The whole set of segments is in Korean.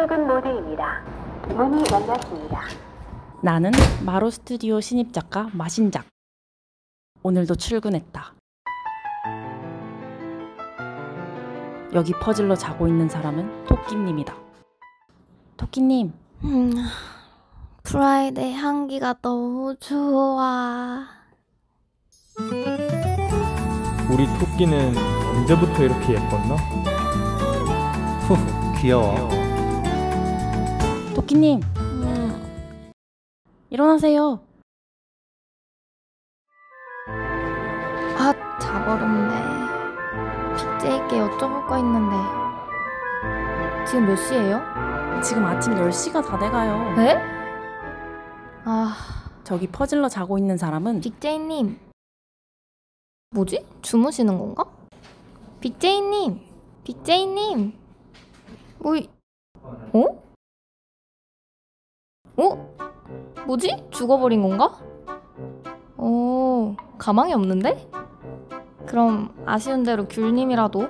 출근 모드입니다. 문이 열렸습니다. 나는 마로 스튜디오 신입 작가 마신작. 오늘도 출근했다. 여기 퍼질러 자고 있는 사람은 토끼님이다. 토끼님, 음, 프라이데이 향기가 너무 좋아. 우리 토끼는 언제부터 이렇게 예뻤나? 후 귀여워 토끼님, 음, 일어나세요. 아, 자버렸네. 빅제이께 여쭤볼 거 있는데. 지금 몇 시예요? 지금 아침 10시가 다 돼가요. 네? 아, 저기 퍼즐로 자고 있는 사람은 빅제이님. 뭐지? 주무시는 건가? 빅제이님! 빅제이님! 뭐, 이- 어? 어? 뭐지? 죽어버린 건가? 어, 가망이 없는데? 그럼 아쉬운 대로 귤님이라도?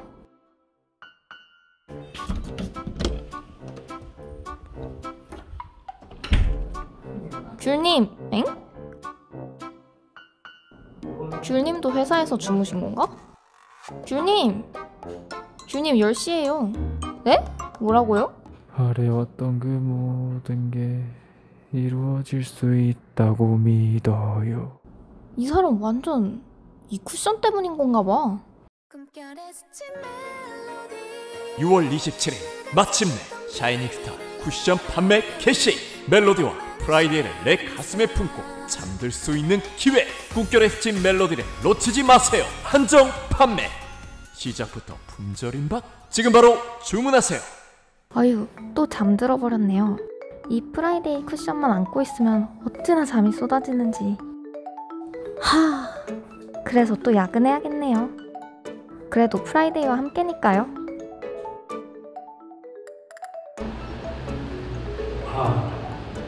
귤님, 엥? 귤님도 회사에서 주무신 건가? 귤님! 귤님 10시에요. 네? 뭐라고요? 바래왔던 그 모든 게 이루어질 수 있다고 믿어요. 이 사람 완전 이 쿠션 때문인 건가 봐. 6월 27일 마침내 샤이니스타 쿠션 판매 개시 멜로디와 프라이데이를 내 가슴에 품고 잠들 수 있는 기회 꿈결에 스친 멜로디를 놓치지 마세요 한정 판매 시작부터 품절임박 지금 바로 주문하세요 아유, 또 잠들어 버렸네요. 이 프라이데이 쿠션만 안고 있으면 어찌나 잠이 쏟아지는지. 하, 그래서 또 야근해야겠네요. 그래도 프라이데이와 함께니까요. 아,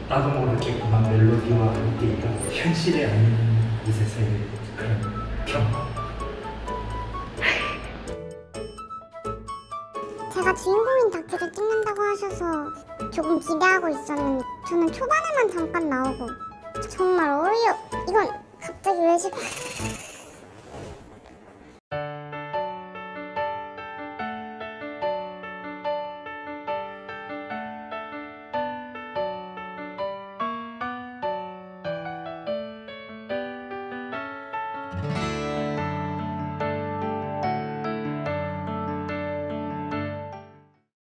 나도 모르게 그만 멜로디와 함께 있던 현실이 아닌 이 세상의 그런 경험. 제가 주인공인 다큐를 찍는다고 하셔서 조금 기대하고 있었는데 저는 초반에만 잠깐 나오고 정말 어이없 이건 갑자기 왜 시...